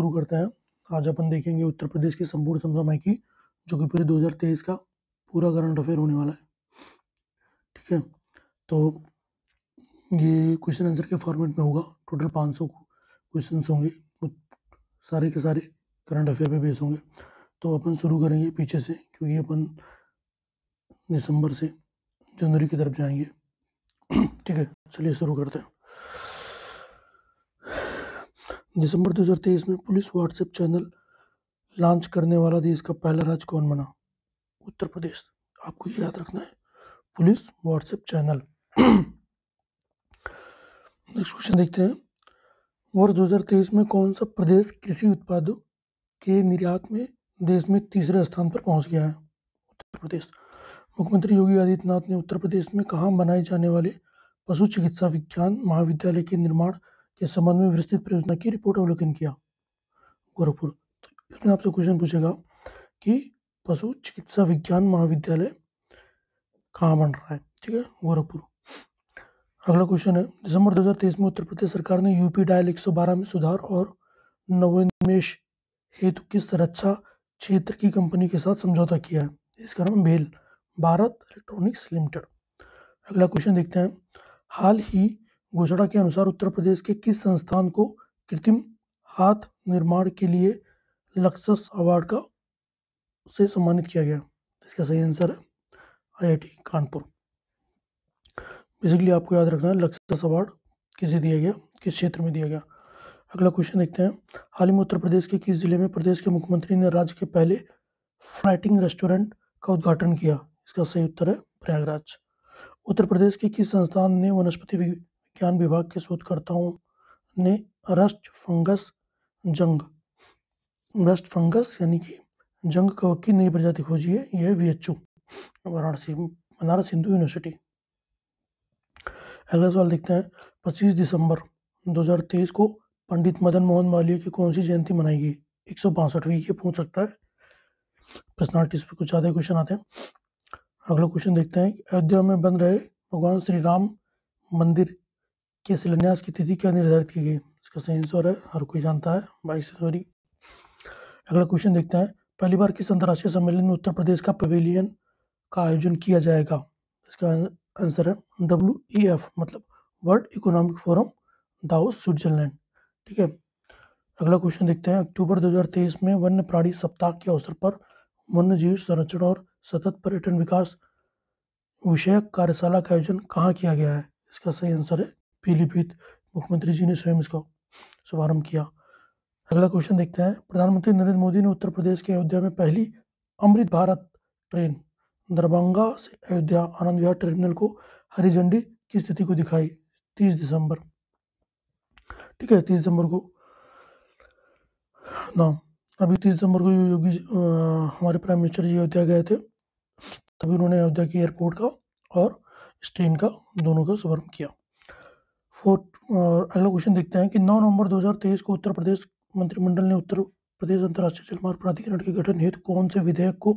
शुरू करते हैं। आज अपन देखेंगे उत्तर प्रदेश की संपूर्ण समसामयिकी जो कि पूरे 2023 का पूरा करंट अफेयर होने वाला है। ठीक है? तो ये क्वेश्चन आंसर के फॉर्मेट में होगा। टोटल 500 क्वेश्चन होंगे। सारे के सारे करंट अफेयर पे बेस होंगे। तो अपन शुरू करेंगे पीछे से, क्योंकि अपन दिसंबर से जनवरी की तरफ़ जाएँगे। ठीक है? चलिए शुरू करते हैं। दिसंबर 2023 में पुलिस व्हाट्सएप चैनल लॉन्च करने वाला देश का पहला राज्य कौन बना? उत्तर प्रदेश। आपको याद रखना है, police WhatsApp channel. Next question देखते हैं। वर्ष 2023 में कौन सा प्रदेश कृषि उत्पादों के निर्यात में देश में तीसरे स्थान पर पहुँच गया है? उत्तर प्रदेश। मुख्यमंत्री योगी आदित्यनाथ ने उत्तर प्रदेश में कहाँ बनाए जाने वाले पशु चिकित्सा विज्ञान महाविद्यालय के निर्माण के संबंध में विस्तृत परियोजना की रिपोर्ट अवलोकन किया। गोरखपुर तो इसमें आपसे क्वेश्चन पूछेगा कि पशु चिकित्सा विज्ञान महाविद्यालय कहाँ बन रहा है? ठीक है, गोरखपुर। अगला क्वेश्चन है, दिसंबर 2023 में उत्तर प्रदेश सरकार ने यूपी डायल 112 में सुधार और नवोन्मेष हेतु किस रक्षा क्षेत्र की कंपनी के साथ समझौता किया है? इसका नाम बेल भारत इलेक्ट्रॉनिक्स लिमिटेड। अगला क्वेश्चन देखते हैं, हाल ही घोषणा के अनुसार उत्तर प्रदेश के किस संस्थान को कृत्रिम हाथ निर्माण के लिए लक्सस अवार्ड का से सम्मानित किया गया? इसका सही आंसर है आईआईटी कानपुर। बेसिकली आपको याद रखना है लक्सस अवार्ड किसे दिया गया? किस क्षेत्र में दिया गया? अगला क्वेश्चन देखते हैं। हाल ही में उत्तर प्रदेश के किस ज़िले में प्रदेश के मुख्यमंत्री ने राज्य के पहले फ्लाइटिंग रेस्टोरेंट का उद्घाटन किया? इसका सही उत्तर है प्रयागराज। उत्तर प्रदेश के किस संस्थान ने वनस्पति विज्ञान विभाग के शोधकर्ताओं ने रस्ट फंगस जंग रस्ट फंगस यानी कि जंग कवक की नई प्रजाति खोजी है, यह V H Varanasi, Banaras Hindu university. अगला सवाल देखते हैं 25 दिसंबर 2023 को पंडित मदन मोहन मालवीय की कौन सी जयंती मनाई गई? एक सौ बासठवीं, ये पूछ सकता है। पर्सनालिटीज पे कुछ ज़्यादा क्वेश्चन आते हैं। अगला क्वेश्चन देखते हैं, अयोध्या में बन रहे भगवान श्री राम मंदिर के शिलान्यास की तिथि क्या निर्धारित की गई? इसका सही आंसर है, हर कोई जानता है। बाईस जनवरी। अगला क्वेश्चन देखते हैं। पहली बार किस अंतर्राष्ट्रीय सम्मेलन में उत्तर प्रदेश का पवेलियन का आयोजन किया जाएगा? इसका आंसर है डब्ल्यू ई एफ़ मतलब world economic forum Davos Switzerland ठीक है? अगला क्वेश्चन देखते हैं। अक्टूबर 2023 में वन्य प्राणी सप्ताह के अवसर पर वन्य जीव संरक्षण और सतत पर्यटन विकास विषयक कार्यशाला का आयोजन कहाँ किया गया है? इसका सही आंसर है पीलीभीत मुख्यमंत्री जी ने स्वयं इसका शुभारंभ किया। अगला क्वेश्चन देखते हैं। प्रधानमंत्री नरेंद्र मोदी ने उत्तर प्रदेश के अयोध्या में पहली अमृत भारत ट्रेन, दरभंगा से अयोध्या आनंद विहार टर्मिनल को हरी झंडी की स्थिति को दिखाई। तीस दिसंबर। ठीक है, तीस दिसंबर को। ना, अभी तीस दिसंबर को योगी हमारे प्राइम मिनिस्टर जी अयोध्या गए थे। तभी उन्होंने अयोध्या के एयरपोर्ट का और इस ट्रेन का दोनों का शुभारंभ किया। फोर्थ अगला क्वेश्चन देखते हैं कि 9 नवंबर 2023 को उत्तर प्रदेश मंत्रिमंडल ने उत्तर प्रदेश अंतर्राष्ट्रीय जलमार्ग प्राधिकरण के गठन हेतु कौन से विधेयक को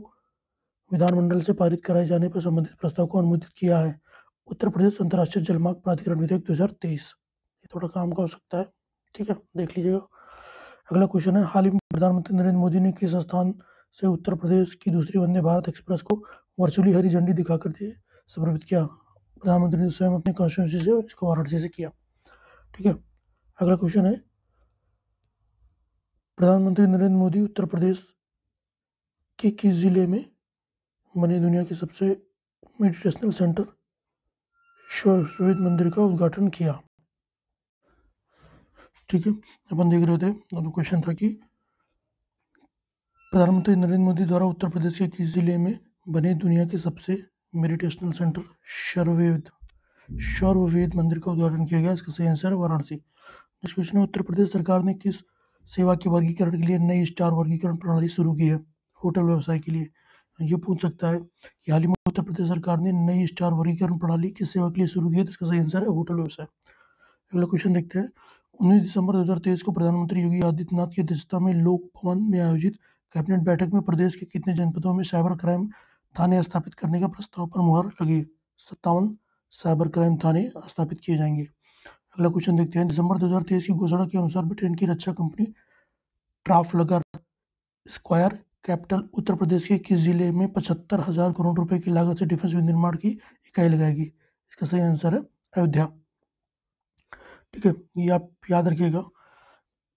विधानमंडल से पारित कराए जाने पर संबंधित प्रस्ताव को अनुमोदित किया है? उत्तर प्रदेश अंतर्राष्ट्रीय जलमार्ग प्राधिकरण विधेयक दो ये थोड़ा काम का हो सकता है, ठीक है? देख लीजिएगा। अगला क्वेश्चन है, हाल ही में प्रधानमंत्री नरेंद्र मोदी ने किस स्थान से उत्तर प्रदेश की दूसरी वंदे भारत एक्सप्रेस को वर्चुअली हरी झंडी दिखाकर समर्पित किया? प्रधानमंत्री ने स्वयं अपने कॉन्स्टिट्यूंसी से इसको वाराणसी से किया। ठीक है? अगला क्वेश्चन है। प्रधानमंत्री नरेंद्र मोदी उत्तर प्रदेश के किस ज़िले में बने दुनिया के सबसे मेडिटेशनल सेंटर श्वेत मंदिर का उद्घाटन किया? ठीक है? अपन देख रहे थे क्वेश्चन था कि प्रधानमंत्री नरेंद्र मोदी द्वारा उत्तर प्रदेश के किस ज़िले में बने दुनिया के सबसे मेडिटेशनल सेंटर शर्वेद शर्ववेद मंदिर का उद्घाटन किया गया। इसका सही आंसर वाराणसी। नेक्स्ट क्वेश्चन है, उत्तर प्रदेश सरकार ने किस सेवा के वर्गीकरण के लिए नई स्टार वर्गीकरण प्रणाली शुरू की है होटल व्यवसाय के लिए? ये पूछ सकता है, कि हाल ही में उत्तर प्रदेश सरकार ने नई स्टार वर्गीकरण प्रणाली किस सेवा के लिए शुरू की है? तो इसका सही आंसर है होटल व्यवसाय। अगला क्वेश्चन देखते हैं। उन्नीस दिसंबर दो हज़ार तेईस को प्रधानमंत्री योगी आदित्यनाथ की अध्यक्षता में लोक भवन में आयोजित कैबिनेट बैठक में प्रदेश के कितने जनपदों में साइबर क्राइम थाने स्थापित करने का प्रस्ताव पर मुहर लगी। सत्तावन साइबर क्राइम थाने स्थापित किए जाएँगे। अगला क्वेश्चन देखते हैं। दिसंबर 2023 की घोषणा के अनुसार ब्रिटेन की रक्षा company Trafalgar square capital Uttar Pradesh के किस ज़िले में पचहत्तर हज़ार करोड़ रुपए की लागत से डिफेंस निर्माण की इकाई लगाएगी? इसका सही आंसर है अयोध्या। ठीक है, ये आप याद रखिएगा।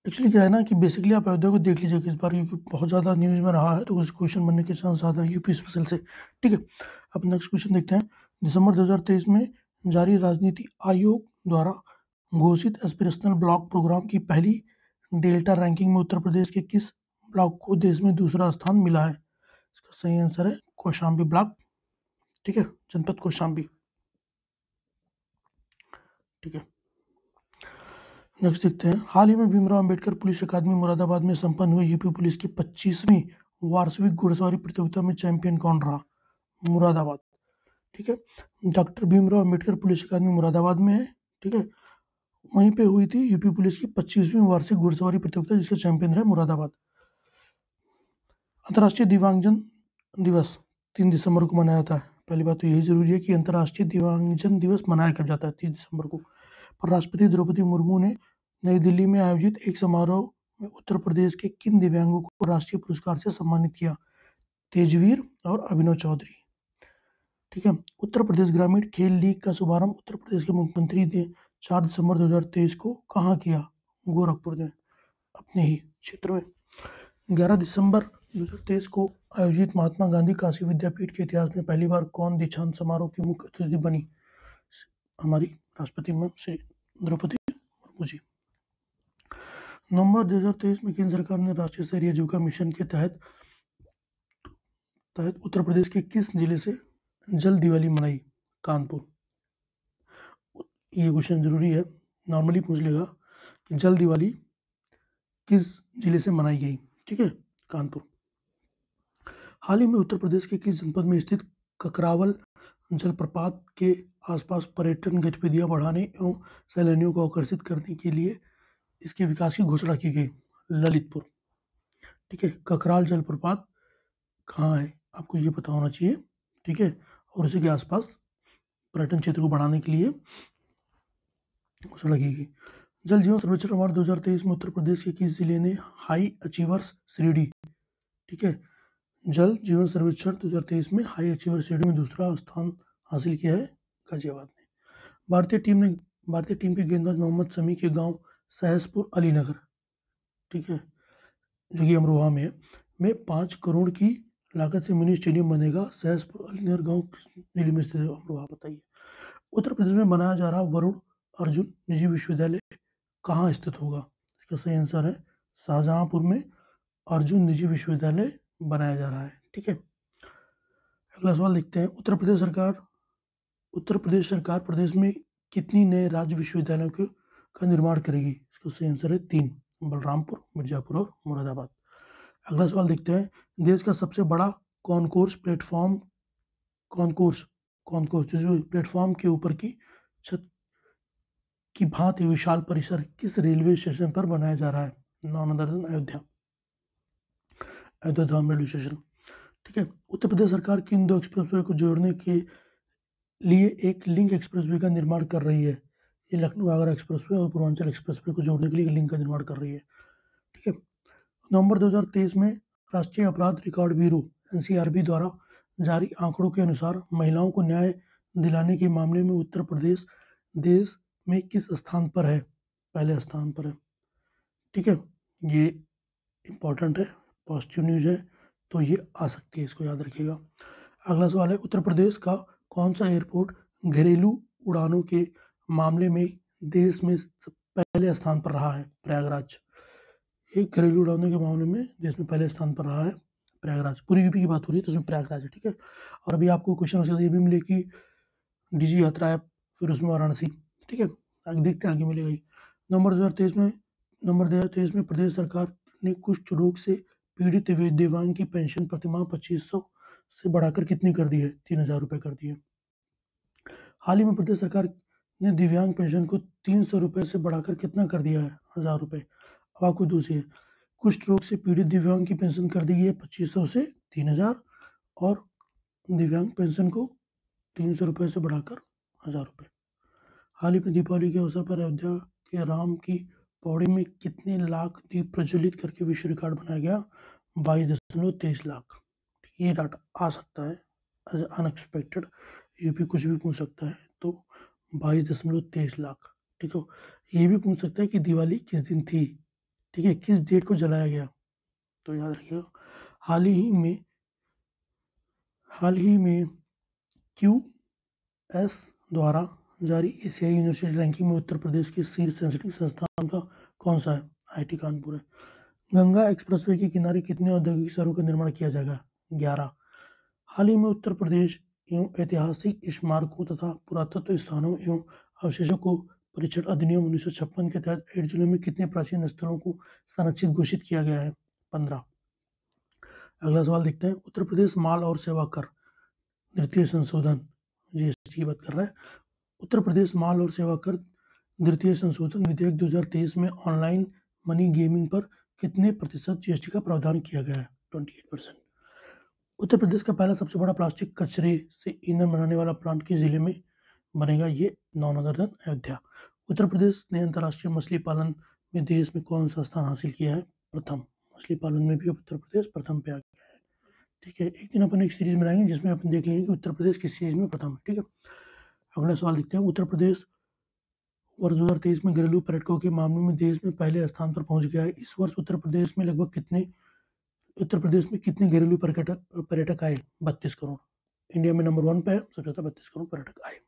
एक्चुअली क्या है ना कि बेसिकली आप अयोध्या को देख लीजिएगा इस बार क्योंकि बहुत ज़्यादा न्यूज़ में रहा है तो कुछ क्वेश्चन बनने के चांस ज़्यादा है यूपी स्पेशल से। ठीक है, अब नेक्स्ट क्वेश्चन देखते हैं। दिसंबर 2023 में जारी राजनीति आयोग द्वारा घोषित एस्पिरेशनल ब्लॉक प्रोग्राम की पहली डेल्टा रैंकिंग में उत्तर प्रदेश के किस ब्लॉक को देश में दूसरा स्थान मिला है? इसका सही आंसर है कौशाम्बी ब्लॉक ठीक है, जनपद कौशाम्बी। ठीक है नेक्स्ट देखते हैं। हाल ही में भीमराव अंबेडकर पुलिस अकादमी मुरादाबाद में संपन्न हुई यूपी पुलिस की 25वीं वार्षिक घुड़सवारी प्रतियोगिता में चैंपियन कौन रहा? मुरादाबाद। ठीक है? Doctor Bhimrao Ambedkar police academy Moradabad में है। ठीक है? वहीं पे हुई थी यूपी पुलिस की पच्चीसवीं वार्षिक घुड़सवारी प्रतियोगिता जिसका चैंपियन रहे मुरादाबाद। अंतर्राष्ट्रीय दिव्यांगजन दिवस तीन दिसंबर को मनाया जाता है। पहली बात तो यही ज़रूरी है कि अंतर्राष्ट्रीय दिव्यांगजन दिवस मनाया कब जाता है? तीन दिसंबर को। पर राष्ट्रपति द्रौपदी मुर्मू ने नई दिल्ली में आयोजित एक समारोह में उत्तर प्रदेश के किन दिव्यांगों को राष्ट्रीय पुरस्कार से सम्मानित किया? तेजवीर और अभिनव चौधरी। ठीक है, उत्तर प्रदेश ग्रामीण खेल लीग का शुभारंभ उत्तर प्रदेश के मुख्यमंत्री ने चार दिसंबर 2023 को कहाँ किया? गोरखपुर में, अपने ही क्षेत्र में। ग्यारह दिसंबर 2023 को आयोजित महात्मा गांधी काशी विद्यापीठ के इतिहास में पहली बार कौन दीक्षांत समारोह की मुख्य अतिथि बनी? हमारी राष्ट्रपति श्री द्रौपदी मुर्मू जी। नवंबर 2023 में केंद्र सरकार ने राष्ट्रीय स्तरीय जीविका मिशन के तहत तहत उत्तर प्रदेश के किस ज़िले से जल दिवाली मनाई, कानपुर। ये क्वेश्चन ज़रूरी है। नॉर्मली पूछ लेगा कि जल दिवाली किस ज़िले से मनाई गई? ठीक है, कानपुर। हाल ही में उत्तर प्रदेश के किस जनपद में स्थित ककरावल जलप्रपात के आसपास पर्यटन गतिविधियाँ बढ़ाने एवं सैलानियों को आकर्षित करने के लिए इसके विकास की घोषणा की गई। ललितपुर। ठीक है, ककराल जलप्रपात कहाँ है? आपको ये पता होना चाहिए। ठीक है, और इसी के आसपास पर्यटन क्षेत्र को बढ़ाने के लिए घोषणा की गई। जल जीवन सर्वेक्षण अवार्ड 2023 में उत्तर प्रदेश के किस ज़िले ने हाई अचीवर्स श्रेणी। ठीक है जल जीवन सर्वेक्षण 2023 में हाई अचीवर श्रेणी में दूसरा स्थान हासिल किया है गाजियाबाद ने। भारतीय टीम ने भारतीय टीम के गेंदबाज मोहम्मद समी के गाँव सहसपुर अलीनगर, ठीक है, जो कि अमरोहा में है, में पाँच करोड़ की लागत से मिनी स्टेडियम बनेगा सहसपुर अलीनगर गाँव ज़िले में स्थित है अमरोहा, बताइए। उत्तर प्रदेश में बनाया जा रहा वरुण अर्जुन निजी विश्वविद्यालय कहाँ स्थित होगा? इसका सही आंसर है शाहजहाँपुर में अर्जुन निजी विश्वविद्यालय बनाया जा रहा है, ठीक है? अगला सवाल देखते हैं। उत्तर प्रदेश सरकार, उत्तर प्रदेश सरकार प्रदेश में कितनी नए राज्य विश्वविद्यालयों के, का निर्माण करेगी? इसका सही आंसर है तीन, बलरामपुर, मिर्जापुर और मुरादाबाद। अगला सवाल देखते हैं। देश का सबसे बड़ा कॉनकोर्स प्लेटफॉर्म, कॉनकोर्स कॉनकोर्स जिस प्लेटफॉर्म के ऊपर की छत की भांति विशाल परिसर किस रेलवे स्टेशन पर बनाया जा रहा है? None other than Ayodhya railway station ठीक है? उत्तर प्रदेश सरकार किन दो एक्सप्रेसवे को जोड़ने के लिए एक लिंक एक्सप्रेसवे का निर्माण कर रही है। ये लखनऊ आगरा एक्सप्रेसवे और पूर्वांचल एक्सप्रेसवे को जोड़ने के लिए लिंक का निर्माण कर रही है। ठीक है? नवंबर 2023 में राष्ट्रीय अपराध रिकॉर्ड ब्यूरो, एनसीआरबी द्वारा जारी आंकड़ों के अनुसार महिलाओं को न्याय दिलाने के मामले में उत्तर प्रदेश देश में किस स्थान पर है? पहले स्थान पर है। ठीक है? ये इम्पोर्टेंट है। पॉजिटिव न्यूज़ है तो ये आ सकती है, इसको याद रखिएगा। अगला सवाल है, उत्तर प्रदेश का कौन सा एयरपोर्ट घरेलू उड़ानों के मामले में देश में पहले स्थान पर रहा है? प्रयागराज। ये घरेलू उड़ानों के मामले में देश में पहले स्थान पर रहा है प्रयागराज। पूरी यूपी की बात हो रही है तो उसमें प्रयागराज है, ठीक है? और अभी आपको क्वेश्चन उसके ये भी मिले कि डीजी यात्रा ऐप फिर उसमें वाराणसी, ठीक है? आगे देखते हैं, आगे मिलेगा नवंबर दो हज़ार तेईस में, नवंबर दो हज़ार तेईस में प्रदेश सरकार ने कुष्ठ रोग से पीड़ित दिव्यांग की पेंशन प्रतिमाह पच्चीस सौ से बढ़ाकर कितनी कर दी है? तीन हज़ार रुपये कर दी है हाल ही में प्रदेश सरकार ने दिव्यांग पेंशन को तीन सौ रुपये से बढ़ाकर कितना कर दिया है? हज़ार रुपये अब आपको दूसरी है। कुष्ठ रोग से पीड़ित दिव्यांग की पेंशन कर दी है पच्चीस सौ से तीन हज़ार और दिव्यांग पेंशन को तीन सौ रुपये से बढ़ाकर हज़ार रुपये हाल ही में दीपावली के अवसर पर अयोध्या के राम की पौड़ी में कितने लाख दीप प्रज्वलित करके विश्व रिकॉर्ड बनाया गया? बाईस दशमलव तेईस लाख। ये डाटा आ सकता है एज अनएक्सपेक्टेड ये भी कुछ भी पूछ सकता है तो बाईस दशमलव तेईस लाख, ठीक है? ये भी पूछ सकता है कि दिवाली किस दिन थी, ठीक है? किस डेट को जलाया गया? तो याद रखिएगा, हाल ही में, हाल ही में क्यू एस द्वारा जारी एशियाई यूनिवर्सिटी रैंकिंग में उत्तर प्रदेश की शीर्ष शैक्षणिक संस्थान का कौन सा है? आईटी कानपुर है। गंगा एक्सप्रेसवे के किनारे कितने औद्योगिक शहरों का निर्माण किया जाएगा? ग्यारह। हाल ही में उत्तर प्रदेश एवं ऐतिहासिक स्मारकों तथा पुरातत्व स्थानों एवं अवशेषों को परीक्षण अधिनियम उन्नीस के तहत एट जिलों में कितने प्राचीन स्थलों को संरक्षित घोषित किया गया है? पंद्रह। अगला सवाल देखते हैं। उत्तर प्रदेश माल और सेवा कर द्वितीय संशोधन जीएसटी की बात कर रहा है। उत्तर प्रदेश माल और सेवा कर द्वितीय संशोधन विधेयक 2023 में ऑनलाइन मनी गेमिंग पर कितने प्रतिशत जीएसटी का प्रावधान किया गया है? Twenty eight percent. Uttar Pradesh का पहला सबसे बड़ा प्लास्टिक कचरे से ईंधन बनाने वाला प्लांट किस ज़िले में बनेगा, ये नौनगरदन अयोध्या। उत्तर प्रदेश ने अंतर्राष्ट्रीय मछली पालन में देश में कौन सा स्थान हासिल किया है? प्रथम मछली पालन में भी उत्तर प्रदेश प्रथम पे आ गया है। ठीक है, एक दिन अपन एक सीरीज़ बनाएँगे जिसमें अपन देख लेंगे कि उत्तर प्रदेश किस चीज़ में प्रथम है। ठीक है, अगला सवाल देखते हैं। उत्तर प्रदेश वर्ष दो हज़ार तेईस में घरेलू पर्यटकों के मामले में देश में पहले स्थान पर पहुँच गया है। इस वर्ष उत्तर प्रदेश में लगभग कितने, उत्तर प्रदेश में कितने घरेलू पर्यटक पर्यटक आए? बत्तीस करोड़। इंडिया में नंबर वन पे सबसे ज़्यादा बत्तीस करोड़ पर्यटक आए।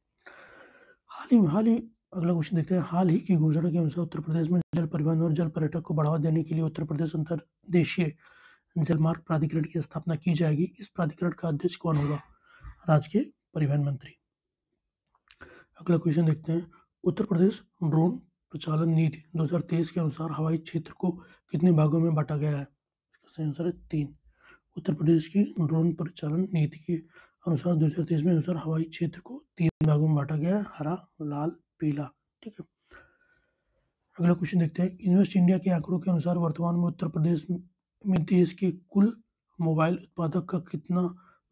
हाल ही हाल ही, अगला क्वेश्चन देखते हैं। हाल ही की घोषणा के अनुसार उत्तर प्रदेश में जल परिवहन और जल पर्यटक को बढ़ावा देने के लिए उत्तर प्रदेश अंतरदेशीय जलमार्ग प्राधिकरण की स्थापना की जाएगी। इस प्राधिकरण का अध्यक्ष कौन होगा? राज्य के परिवहन मंत्री। अगला क्वेश्चन देखते हैं। उत्तर प्रदेश ड्रोन प्रचालन नीति 2023 के अनुसार हवाई क्षेत्र को कितने भागों में बांटा गया है? इसका सही आंसर है तीन। उत्तर प्रदेश की ड्रोन प्रचालन नीति के अनुसार 2023 में अनुसार हवाई क्षेत्र को तीन भागों में बांटा गया है, हरा, लाल, पीला, ठीक है? अगला क्वेश्चन देखते हैं। इन्वेस्ट इंडिया के आंकड़ों के अनुसार वर्तमान में उत्तर प्रदेश में देश के कुल मोबाइल उत्पादक का कितना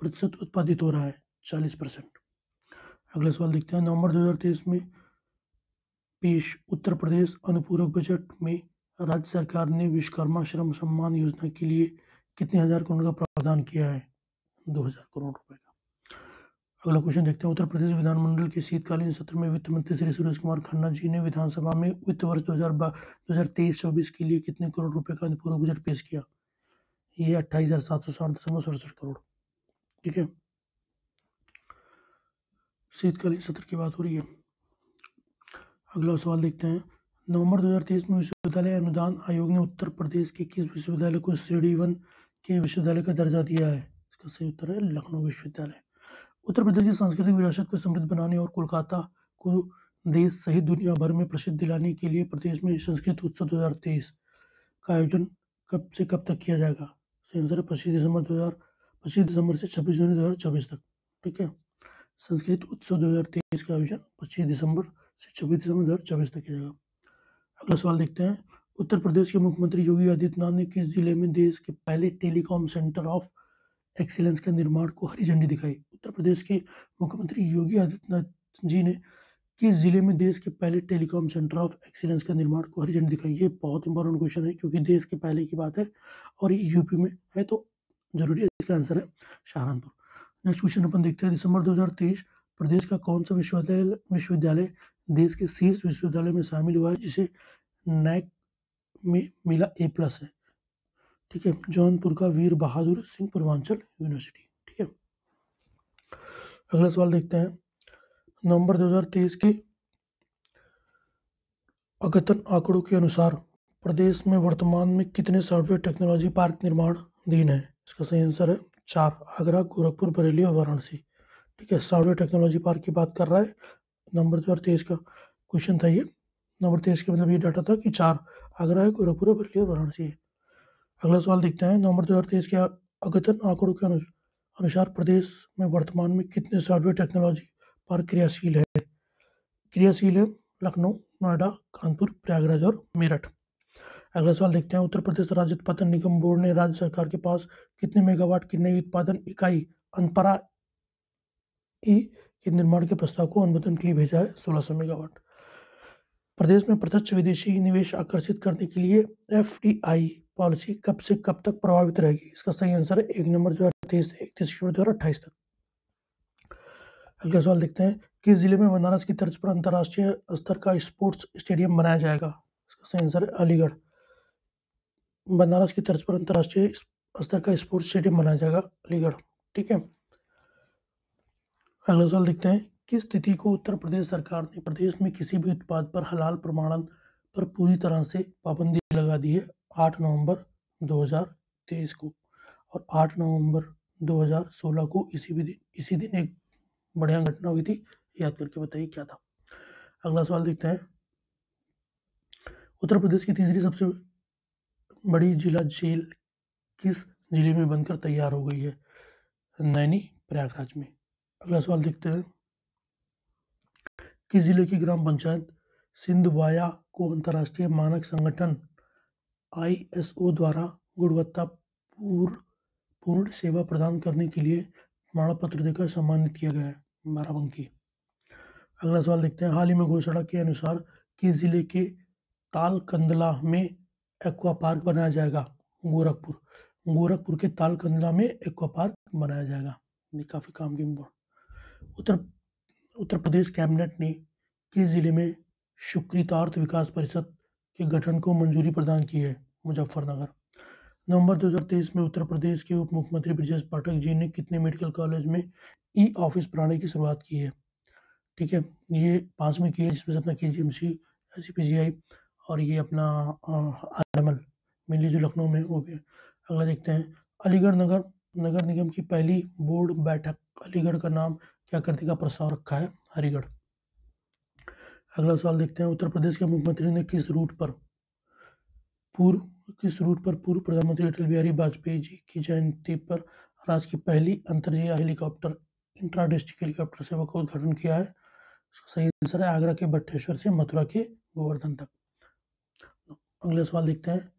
प्रतिशत उत्पादित हो रहा है? चालीस परसेंट। अगला सवाल देखते हैं। नवंबर 2023 में पेश, उत्तर प्रदेश अनुपूरक बजट में राज्य सरकार ने विश्वकर्मा श्रम सम्मान योजना के लिए कितने हज़ार करोड़ का प्रावधान किया है? दो हज़ार करोड़ रुपए का। अगला क्वेश्चन देखते हैं। उत्तर प्रदेश विधानमंडल के शीतकालीन सत्र में वित्त मंत्री श्री सुरेश कुमार खन्ना जी ने विधानसभा में वित्त वर्ष दो हज़ार दो हज़ार तेईस, चौबीस के लिए कितने करोड़ रुपए का अनुपूरक बजट पेश किया? ये अट्ठाईस हज़ार सात सौ सड़सठ करोड़। ठीक है? शीतकालीन सत्र की बात हो रही है। अगला सवाल देखते हैं। नवंबर 2023 में विश्वविद्यालय अनुदान आयोग ने उत्तर प्रदेश के किस विश्वविद्यालय को श्रेणी वन के विश्वविद्यालय का दर्जा दिया है? इसका सही उत्तर है लखनऊ विश्वविद्यालय। उत्तर प्रदेश की सांस्कृतिक विरासत को समृद्ध बनाने और कोलकाता को देश सहित दुनिया भर में प्रसिद्ध दिलाने के लिए प्रदेश में संस्कृत उत्सव 2023 का आयोजन कब से कब तक किया जाएगा? आंसर है पच्चीस दिसंबर दो हज़ार, पच्चीस दिसंबर से छब्बीस जनवरी दो हज़ार चौबीस तक। ठीक है? संस्कृत उत्सव 2023 का आयोजन 25 दिसंबर से 26 दिसंबर 2024 तक किया जाएगा अगला सवाल देखते हैं। उत्तर प्रदेश के मुख्यमंत्री योगी आदित्यनाथ ने किस ज़िले में देश के पहले टेलीकॉम सेंटर ऑफ़ एक्सीलेंस के निर्माण को हरी झंडी दिखाई? उत्तर प्रदेश के मुख्यमंत्री योगी आदित्यनाथ जी ने किस ज़िले में देश के पहले टेलीकॉम सेंटर ऑफ़ एक्सीलेंस का निर्माण को हरी झंडी दिखाई? ये बहुत इंपॉर्टेंट क्वेश्चन है, क्योंकि देश के पहले की बात है और ये यूपी में है तो ज़रूरी है इसका आंसर है सहारनपुर। नेक्स्ट क्वेश्चन अपन देखते हैं। दिसंबर 2023 प्रदेश का कौन सा विश्वविद्यालय विश्वविद्यालय देश के शीर्ष विश्वविद्यालय में शामिल हुआ है, जिसे नैक में मिला ए प्लस है। ठीक है, जौनपुर का वीर बहादुर सिंह पूर्वांचल यूनिवर्सिटी। ठीक है, अगला सवाल देखते हैं। नवंबर 2023 के अगतन आंकड़ों के अनुसार प्रदेश में वर्तमान में कितने सॉफ्टवेयर टेक्नोलॉजी पार्क निर्माण दिन है? इसका सही आंसर है चार, आगरा, गोरखपुर, बरेली और वाराणसी। ठीक है सॉफ्टवेयर टेक्नोलॉजी पार्क की बात कर रहा है। नंबर दो हज़ार तेईस का क्वेश्चन था ये। नंबर तेईस का मतलब ये डाटा था कि चार आगरा है, गोरखपुर बरेली और वाराणसी है। अगला सवाल देखते हैं। नवंबर दो हज़ार तेईस के अगतन आंकड़ों के अनुसार प्रदेश में वर्तमान में कितने सॉफ्टवेयर टेक्नोलॉजी पार्क क्रियाशील है? क्रियाशील है लखनऊ, नोएडा, कानपुर, प्रयागराज और मेरठ। अगला सवाल देखते हैं। उत्तर प्रदेश राज्य उत्पादन निगम बोर्ड ने राज्य सरकार के पास कितने मेगावाट की नई उत्पादन इकाई अनपरा ई के निर्माण के प्रस्ताव को अनुमोदन के लिए भेजा है 1600 मेगावाट। प्रदेश में प्रत्यक्ष विदेशी निवेश आकर्षित करने के लिए एफ़ पॉलिसी कब से कब तक प्रभावित रहेगी? इसका सही आंसर है एक नंबर दो हज़ार तेईस से इकतीस अक्टूबर दो हज़ार अट्ठाईस तक। अगला सवाल देखते हैं, किस ज़िले में बनारस की तर्ज पर अंतर्राष्ट्रीय स्तर का स्पोर्ट्स स्टेडियम बनाया जाएगा? इसका सही आंसर है अलीगढ़। बनारस की तर्ज पर अंतर्राष्ट्रीय स्तर का स्पोर्ट्स स्टेडियम बनाया जाएगा अलीगढ़, ठीक है? अगला सवाल देखते हैं, किस तिथि को उत्तर प्रदेश सरकार ने प्रदेश में किसी भी उत्पाद पर हलाल प्रमाणन पर पूरी तरह से पाबंदी लगा दी है? आठ नवंबर 2023 को और आठ नवंबर 2016 को इसी भी दिन, इसी दिन एक बढ़िया घटना हुई थी। याद करके बताइए क्या था? अगला सवाल देखते हैं। उत्तर प्रदेश की तीसरी सबसे बड़ी जिला जेल किस ज़िले में बनकर तैयार हो गई है? नैनी प्रयागराज में। अगला सवाल देखते हैं। किस ज़िले की ग्राम पंचायत सिंधवाया को अंतर्राष्ट्रीय मानक संगठन आईएसओ द्वारा गुणवत्ता पूर्ण पूर्ण सेवा प्रदान करने के लिए प्रमाण पत्र देकर सम्मानित किया गया है। बाराबंकी। अगला सवाल देखते हैं। हाल ही में घोषणा के अनुसार किस ज़िले के तालकंदला में एक्वा पार्क बनाया जाएगा? गोरखपुर। गोरखपुर के तालकंदला में एक्वा पार्क बनाया जाएगा। ये काफ़ी काम की उत्तर उत्तर प्रदेश कैबिनेट ने किस ज़िले में शुक्रितार्थ विकास परिषद के गठन को मंजूरी प्रदान की है, मुजफ्फरनगर। नवंबर 2023 में उत्तर प्रदेश के उप मुख्यमंत्री ब्रजेश पाठक जी ने कितने मेडिकल कॉलेज में ई ऑफ़िस प्रणाली की शुरुआत की है? ठीक है, ये पाँच में की है जिसमें से अपना K G M C, S P G I और ये अपना एल, मेनली जो लखनऊ में वो भी अगला देखते हैं, अलीगढ़ नगर नगर निगम की पहली बोर्ड बैठक, अलीगढ़ का नाम क्या करने का प्रस्ताव रखा है? हरिगढ़। अगला सवाल देखते हैं। उत्तर प्रदेश के मुख्यमंत्री ने किस रूट पर पूर्व, किस रूट पर पूर्व प्रधानमंत्री अटल बिहारी वाजपेयी जी की जयंती पर राज्य की पहली अंतर्जिया हेलीकॉप्टर इंट्रा डिस्ट्रिक्ट हेलीकॉप्टर सेवा का उद्घाटन किया है? इसका सही आंसर है आगरा के बट्टेश्वर से मथुरा के गोवर्धन तक। अगला सवाल देखते हैं।